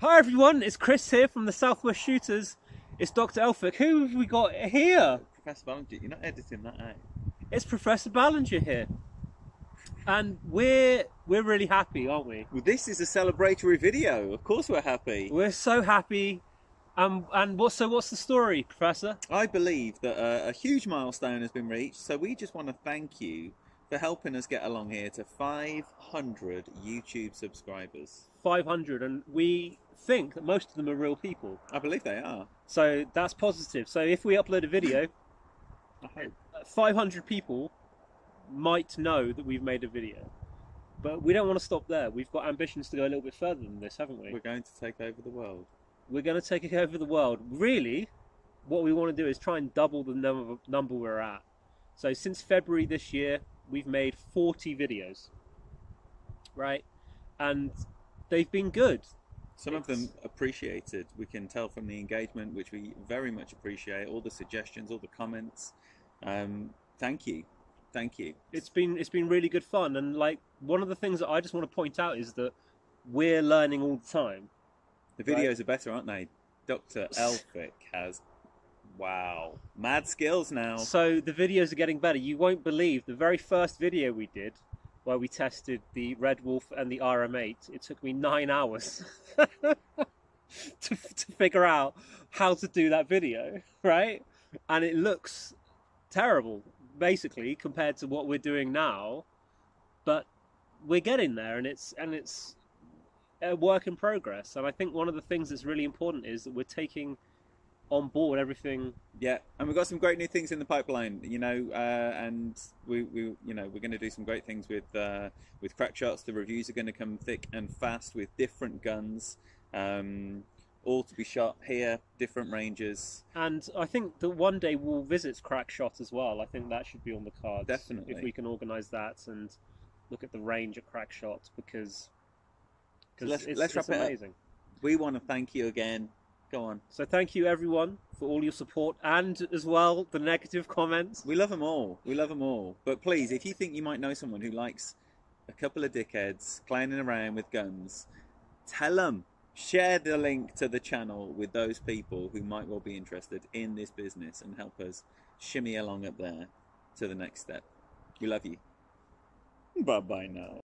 Hi everyone, it's Chris here from the Southwest Shooters. It's Dr. Elphick. Who have we got here? Professor Ballinger, you're not editing that out. It's Professor Ballinger here. And we're we're really happy, aren't we? Well, this is a celebratory video. Of course, we're happy. We're so happy. Um, and what? So, what's the story, Professor? I believe that a, a huge milestone has been reached, so we just want to thank you for helping us get along here to 500 YouTube subscribers. 500, and we think that most of them are real people. I believe they are. So that's positive. So if we upload a video, I hope. 500 people might know that we've made a video. But we don't want to stop there. We've got ambitions to go a little bit further than this, haven't we? We're going to take over the world. We're going to take over the world. Really, what we want to do is try and double the number number we're at. So since February this year, we've made 40 videos. Right? And they've been good. Some of them appreciated. We can tell from the engagement, which we very much appreciate. All the suggestions, all the comments. Um, thank you, thank you. It's been it's been really good fun and like one of the things that I just want to point out is that we're learning all the time. The videos are better, aren't they? Dr. Elphick has, wow, mad skills now. So the videos are getting better. You won't believe the very first video we did where we tested the Red Wolf and the RM8. It took me nine hours to, to figure out how to do that video, right? And it looks terrible, basically, compared to what we're doing now. But we're getting there, and it's and it's a work in progress. And I think one of the things that's really important is that we're taking on board everything Yeah, and we've got some great new things in the pipeline, you know, uh, and we, we, you know, we're going to do some great things with uh, with crack shots. The reviews are going to come thick and fast with different guns, um, all to be shot here, different ranges. And I think that one day we'll visit crack shot as well. I think that should be on the cards. Definitely. If we can organise that and look at the range at Crackshot because So because let's- it's, let's it's wrap it up. amazing. We want to thank you again. Go on, So thank you everyone for all your support and as well the negative comments. we love them all. We love them all. But please, if you think you might know someone who likes a couple of dickheads clowning around with guns, tell them. Share the link to the channel with those people who might well be interested in this business and help us shimmy along up there to the next step. We love you. Bye bye now.